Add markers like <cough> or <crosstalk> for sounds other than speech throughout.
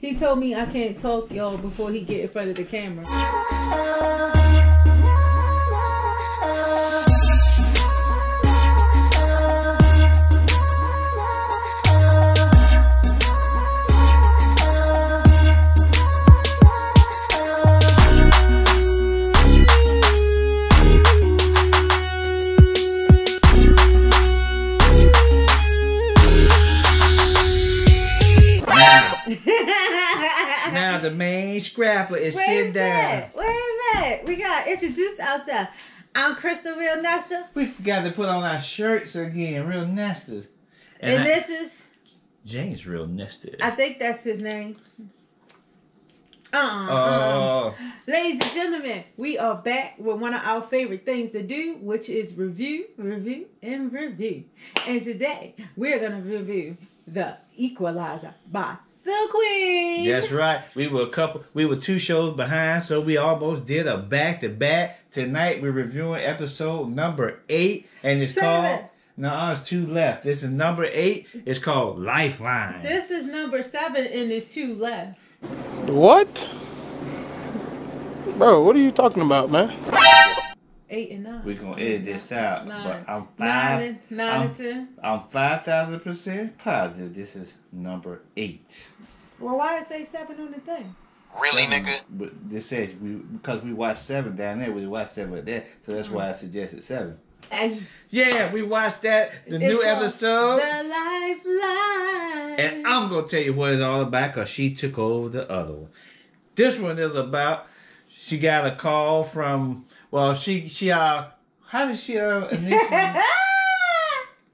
He told me I can't talk, y'all, before he get in front of the camera. The scrapper is Where sitting down. Wait a minute. We got to introduce ourselves. I'm Crystal Real Nester, We forgot to put on our shirts again, real nesters. and, I- this is, James Real Nester. I think that's his name. Uh-uh, uh Oh, Ladies and gentlemen, we are back with one of our favorite things to do, which is review, review, and review. And today, we're going to review The Equalizer by The Queen. that's right. We were a couple. We were two shows behind, so we almost did a back to back. Tonight we're reviewing episode number eight, and it's Seven. called. No, it's two left. This is number eight. It's called Lifeline. This is number seven, and it's two left. What? Bro, what are you talking about, man? Eight and nine. We're gonna edit this out, Nine. but I'm Nine five. and, nine I'm- and ten. I'm five thousand percent positive. This is number eight. Well, why it say seven on the thing? Really, nigga? But this says we because we watched seven down there, we watched seven there, so that's why I mm. suggested seven. And Yeah, we watched that the new episode, The Lifeline. and I'm gonna tell you what it's all about because she took over the other one. This one is about she got a call from well she she uh how did she uh initially- <laughs>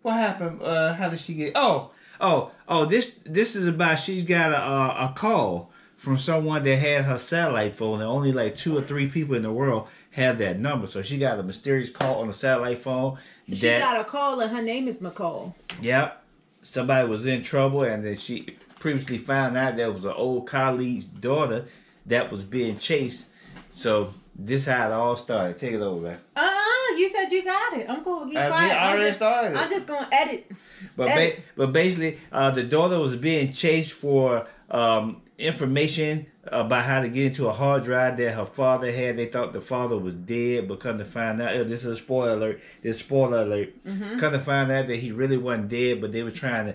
what happened uh how did she get oh oh oh this this is about she's got a a, a call from someone that had her satellite phone and only like two or three people in the world have that number so she got a mysterious call on a satellite phone she that got a call, and her name is McCall. Yep. Somebody was in trouble, and then she previously found out there was an old colleague's daughter that was being chased. So this how it all started. Take it over, man. Uh-uh, you said you got it. I'm going to get I, quiet. I I'm already just, started. I'm just going to edit. But ba- but basically, uh, the daughter was being chased for um, information about how to get into a hard drive that her father had. They thought the father was dead, but come to find out, this is a spoiler alert. This spoiler alert. Mm-hmm. Come to find out that he really wasn't dead, but they were trying to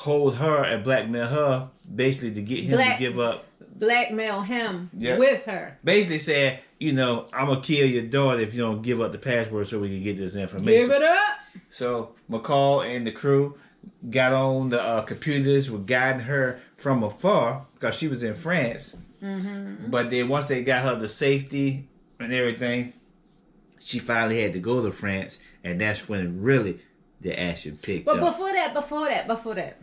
hold her and blackmail her, basically to get him Black- to give up. Blackmail him Yeah. with her. Basically said, you know, I'm gonna kill your daughter if you don't give up the password so we can get this information. Give it up. So McCall and the crew got on the uh, computers, were guiding her from afar because she was in France. Mm-hmm. But then once they got her to safety and everything, she finally had to go to France, and that's when really the action picked But up. before that, before that, before that,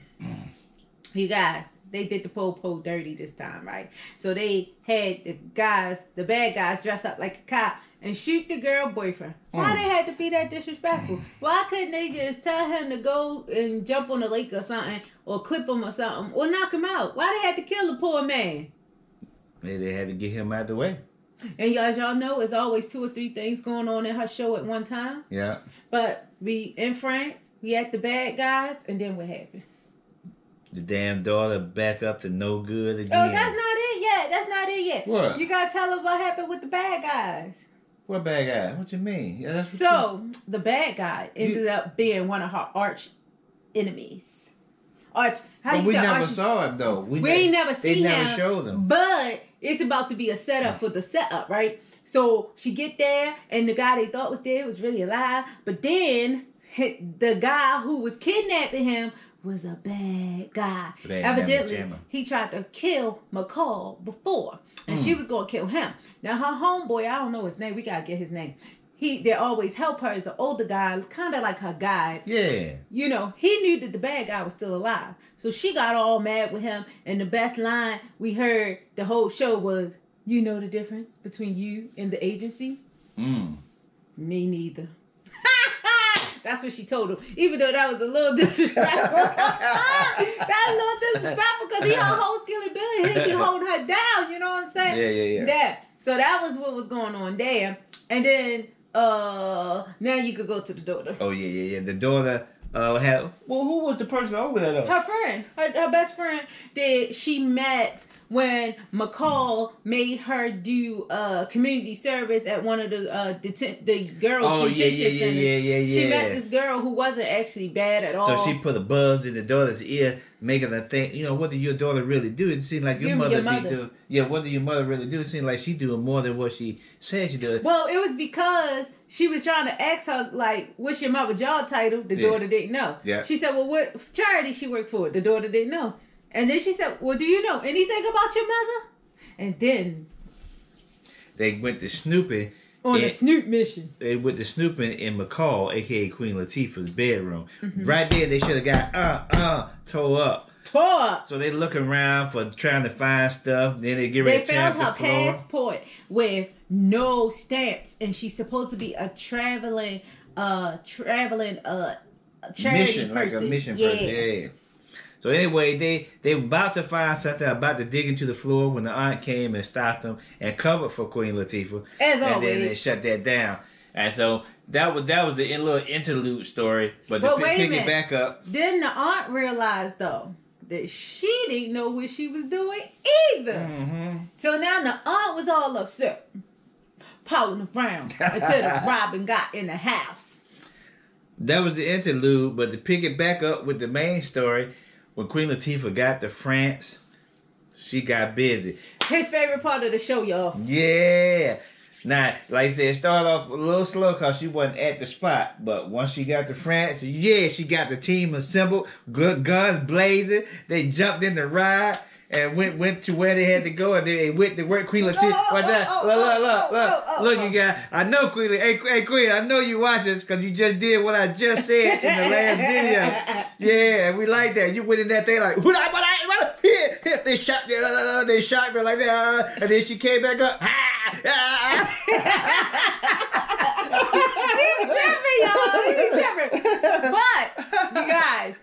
you guys, they did the pole pole dirty this time, right? So they had the guys, the bad guys, dress up like a cop and shoot the girl boyfriend. Why Mm. they had to be that disrespectful? Why couldn't they just tell him to go and jump on the lake or something, or clip him or something, or knock him out? Why they had to kill the poor man? They, they had to get him out of the way. And y'all, as y'all know, it's always two or three things going on in her show at one time. Yeah. But we in France, we had the bad guys, and then what happened? The damn daughter back up to no good again. Oh, that's not it yet. That's not it yet. What? You gotta tell us what happened with the bad guys. What bad guy? What you mean? Yeah, So the bad guy ended up being one of her arch enemies. Arch. How But you we say never arch? saw it though. We, We ne- ain't never They seen never him. showed them. But it's about to be a setup for the setup, right? So she get there, and the guy they thought was dead was really alive. But then the guy who was kidnapping him was a bad guy. Bad Evidently, Jamma. he tried to kill McCall before, and she Hmm. was gonna kill him. Now her homeboy, I don't know his name. We gotta get his name. He they always help her as an older guy, kind of like her guide Yeah. you know, he knew that the bad guy was still alive. So she got all mad with him. And the best line we heard the whole show was, You know the difference between you and the agency? Mm. Me neither. That's what she told him. Even though that was a little <laughs> disrespectful. <laughs> That's a little disrespectful because he her whole skilly billy. He be holding her down. You know what I'm saying? Yeah, yeah, yeah. That. So that was what was going on there. And then uh now you could go to the daughter. Oh yeah, yeah, yeah. The daughter uh, had well, who was the person over there though? Her friend, her, her best friend, that she met when McCall made her do uh, community service at one of the uh, deten- the girls' Oh yeah, detention yeah, yeah, centers. yeah, yeah, yeah. She met this girl who wasn't actually bad at all. So she put a buzz in the daughter's ear, making her thing. you know, what did your daughter really do? It seemed like your, Your- mother, your be mother. Yeah, what did your mother really do? It seemed like she doing more than what she said she did. Well, it was because she was trying to ask her, like, what's your mother job title? The Yeah. daughter didn't know. Yeah. She said, well, what charity she worked for? The daughter didn't know. And then she said, well, do you know anything about your mother? And then They went to snooping. On Yeah. a snoop mission. They went to snooping in McCall, aka Queen Latifah's bedroom. Mm-hmm. Right there, they should have got uh uh tore up. Tore up. So they looking around for trying to find stuff. Then they get ready to tear found her the passport with no stamps, and she's supposed to be a traveling, uh, traveling, uh, charity mission, person. like a mission yeah. person. Yeah. So anyway, they they were about to find something, about to dig into the floor when the aunt came and stopped them and covered for Queen Latifah. As and then they shut that down. And so that was that was the little interlude story. But, But to pick it back up, Then the aunt realized though that she didn't know what she was doing either. hmm So now the aunt was all upset, pouting around <laughs> until the Robin got in the house. that was the interlude. But to pick it back up with the main story, when Queen Latifah got to France, she got busy. His favorite part of the show, y'all. Yeah. Now, like I said, it started off a little slow because she wasn't at the spot. But once she got to France, yeah, she got the team assembled, good guns blazing. They jumped in the ride and went went to where they had to go, and then they went to where Queen Latifah. Oh, Watch oh, that. oh, Look, look, oh, look, oh, look, oh, look, oh. you guys. I know Queen. Hey, hey, Queen. I know you watch this because you just did what I just said in the last video. <laughs> Yeah, we like that. You went in that thing like, "Who da- what I- what I-" here, here. They shot, uh, they shot me like that, and then she came back up. Ah, ah. <laughs> He's tripping, y'all. He's tripping. But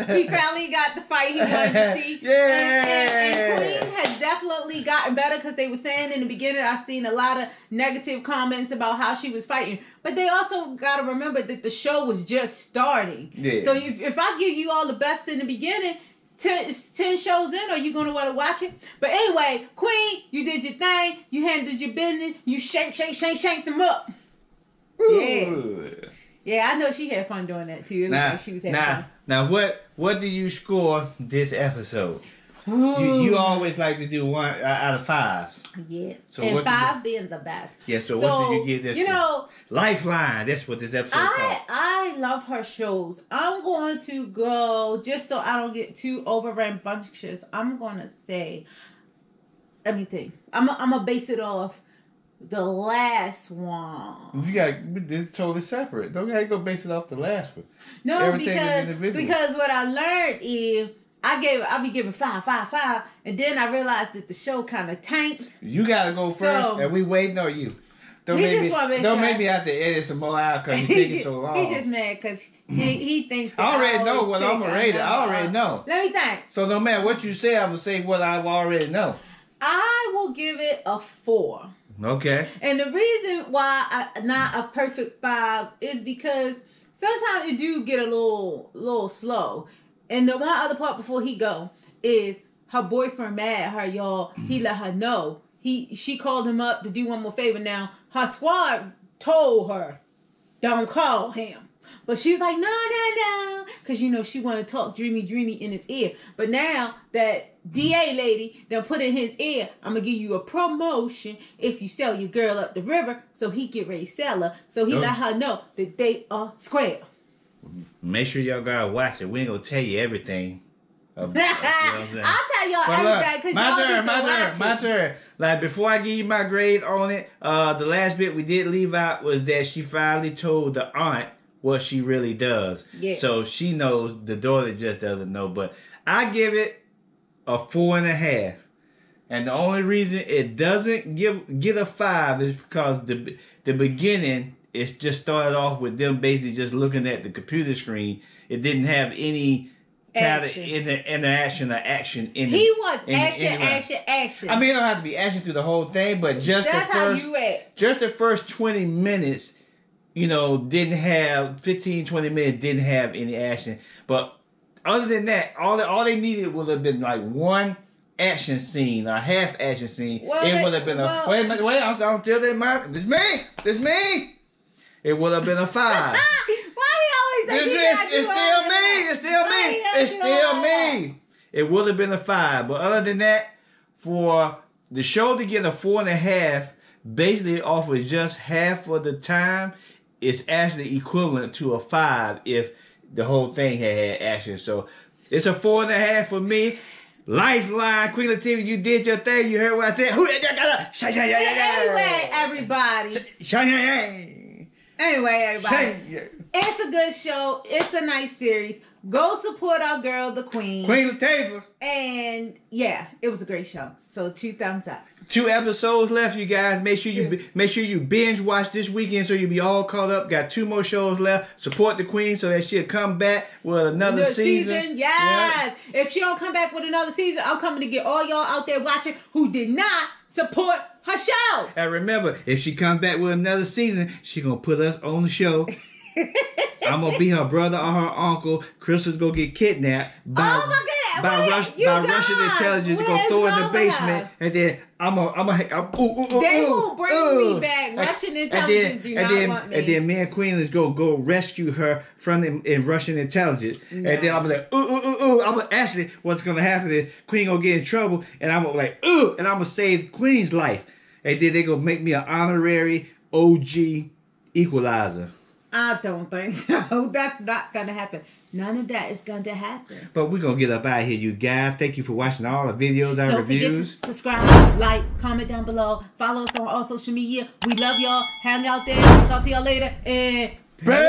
he finally got the fight he wanted to see. <laughs> Yeah. And, and, and Queen has definitely gotten better because they were saying in the beginning, I've seen a lot of negative comments about how she was fighting. But they also got to remember that the show was just starting. Yeah. So if, if I give you all the best in the beginning, 10, 10 shows in, are you going to want to watch it? But anyway, Queen, you did your thing. You handled your business. You shake, shake, shake, shake them up. Yeah. Ooh. Yeah, I know she had fun doing that too. It looked like she was having now, now, what what do you score this episode? You, you always like to do one uh, out of five. Yes. So and five being the best. Yeah. So, what did you give this? You one? know, Lifeline. That's what this episode I. I love her shows. I'm going to go just so I don't get too over rambunctious. I'm gonna say, let me think. I'm I'm gonna base it off the last one. You got it's totally separate. Don't gotta go base it off the last one. No, Everything because because what I learned is I gave I'll be giving five five five, and then I realized that the show kind of tanked. You gotta go first, So- and we waiting on you. Don't He make just me, make don't sure make I- me have to edit some more out because <laughs> you're taking so long. He just mad because he, he thinks. I already know always what I'm rate it. I already know. Let me think. So no matter what you say, I'm gonna say what I already know. I will give it a four. Okay. And the reason why I not a perfect five is because sometimes it do get a little little slow. And the one other part before he go is her boyfriend mad at her, y'all. He let her know. He she called him up to do one more favor. Now her squad told her, don't call him. But she was like, no, no, no. Because, you know, she want to talk dreamy, dreamy in his ear. But now that DA lady done put in his ear, I'm going to give you a promotion if you sell your girl up the river. So he get ready to sell her. So he Oh. let her know that they are square. Make sure y'all gotta watch it. We ain't gonna tell you everything. <laughs> of- of- you know? I'll tell y'all But everything because my y'all turn, my turn, my it. turn. Like before I give you my grade on it, uh, the last bit we did leave out was that she finally told the aunt what she really does. Yes. So she knows the daughter just doesn't know. But I give it a four and a half. And the only reason it doesn't give get a five is because the the beginning it's just started off with them basically just looking at the computer screen. It didn't have any kind of Action. inter, interaction or action in He it. wants in- action, anyway. action, action. I mean, it don't have to be action through the whole thing, but just that's the how first you act. just the first 20 minutes you know, didn't have 15, 20 minutes, didn't have any action. But other than that, all they, all they needed would have been like one action scene, a half action scene. Well, it would have been a well- wait a minute, wait, I'm, I'm still in my this me, this me. It would have been a five. <laughs> Why he always It's, it's, it's still me. It's still Why me. It's still that? me. It would have been a five, but other than that, for the show to get a four and a half, basically off of just half of the time, it's actually equivalent to a five if the whole thing had had action. So it's a four and a half for me. Lifeline, Queen Latifah, you did your thing. You heard what I said. Who? Anyway, everybody. Anyway, everybody. It's a good show. It's a nice series. Go support our girl, the Queen. Queen Latifah. And yeah, it was a great show. So two thumbs up. Two episodes left, you guys. Make sure you Two. make sure you binge watch this weekend so you'll be all caught up. Got two more shows left. Support the queen so that she'll come back with another Another season. yes. If she don't come back with another season, I'm coming to get all y'all out there watching who did not support her show. And remember, if she comes back with another season, she gonna put us on the show. <laughs> I'm gonna be her brother or her uncle. Crystal's gonna get kidnapped by Oh my God, by, Rush, by guys, Russian intelligence. what Gonna throw in the basement, and then I'm gonna I'm gonna I'm, ooh, ooh, ooh, They ooh, will bring ooh. me back. And- Russian and intelligence then, do and not then, want me. And then me and Queen is gonna go rescue her from the in Russian intelligence. And then No. I'm like, ooh, ooh, ooh, ooh. I'm gonna ask actually what's gonna happen is Queen gonna get in trouble, and I'm gonna like, ooh, and I'm gonna save Queen's life. And then they gonna make me an honorary OG equalizer. I don't think so. <laughs> That's not gonna happen. None of that is going to happen. But we're gonna get up out of here, you guys. Thank you for watching all the videos and Don't reviews. forget to subscribe, like, comment down below, follow us on all social media. We love y'all. Hang out there. Talk to y'all later. And Praise!